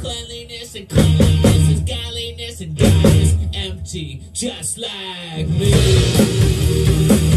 cleanliness and cleanliness is godliness and God is empty, just like me.